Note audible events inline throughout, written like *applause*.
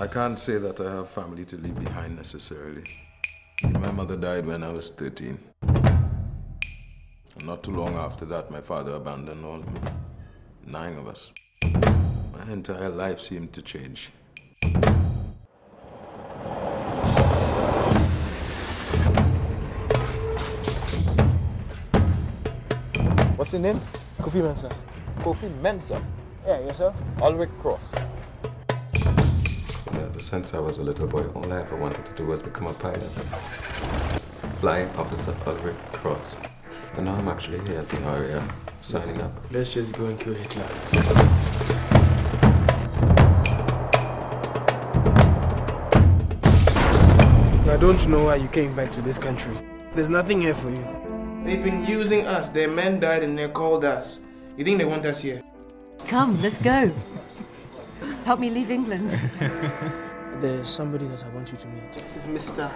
I can't say that I have family to leave behind necessarily. My mother died when I was 13. And not too long after that, my father abandoned all of me. Nine of us. My entire life seemed to change. What's your name? Kofi Mensah. Kofi Mensah. Yeah, yes, sir. Ulric Cross. Ever since I was a little boy, all I ever wanted to do was become a pilot. Flying Officer Ulric Cross. And now I'm actually here at the area, signing up. Let's just go and kill Hitler. I don't know why you came back to this country. There's nothing here for you. They've been using us. Their men died and they called us. You think they want us here? Come, let's go. Help me leave England. *laughs* There's somebody that I want you to meet. This is Mr.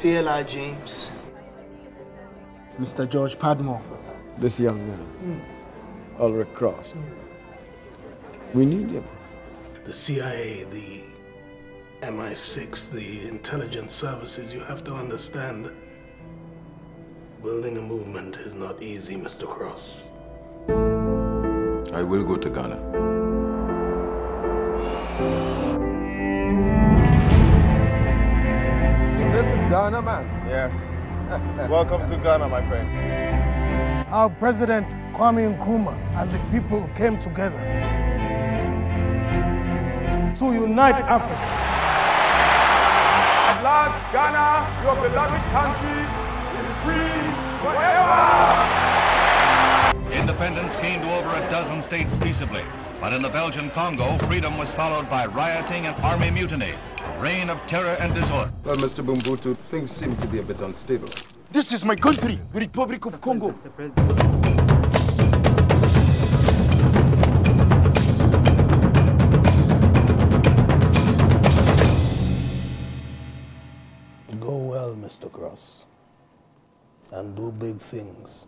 C.L.R. James. Mr. George Padmore. This young man, hmm. Ulric Cross. Hmm. We need him. the CIA, the MI6, the intelligence services, you have to understand building a movement is not easy, Mr. Cross. I will go to Ghana. Ghana, man. Yes. *laughs* Welcome to Ghana, my friend. Our President Kwame Nkrumah and the people came together to unite Africa. At last, Ghana, your beloved country, is free forever! Independence came to over a dozen states peaceably, but in the Belgian Congo, freedom was followed by rioting and army mutiny, a reign of terror and disorder. Well, Mr. Mobutu, things seem to be a bit unstable. This is my country, the Republic of Congo. Go well, Mr. Cross, and do big things.